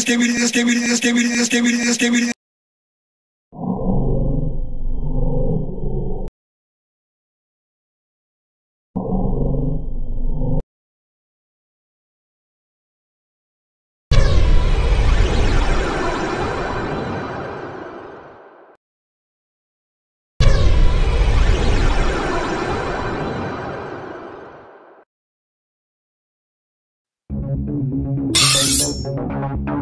this, give me this, give me this, give me this, give me this, give me this. Thank you.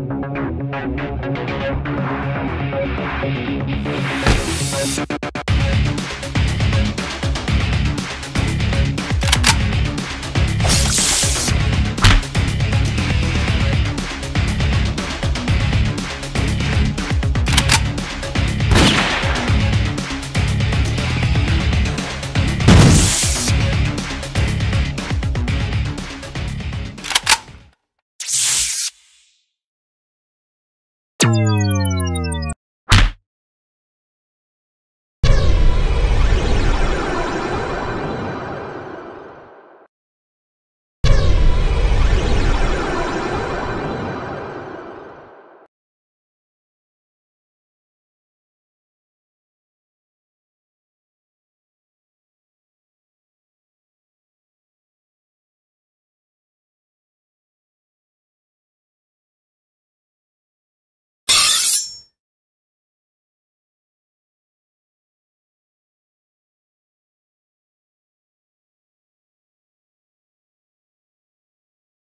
Thank you.